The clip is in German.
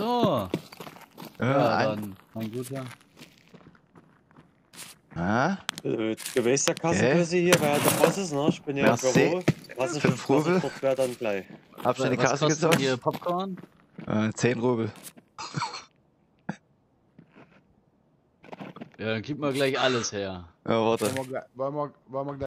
so. Ja, Ja, dann. Mein Guter. ah, Äh, Du weißt Okay. Hier, wer der Boss ist, ne? Ich bin ja im Büro. Was ist Fünf Rubel. ich dann gleich. hab schon die Kasse kostet gezockt? hier Popcorn? Äh, 10 Rubel. Ja, dann gib mal gleich alles her. Ja, warte. Wollen wir, wollen wir, wollen wir gleich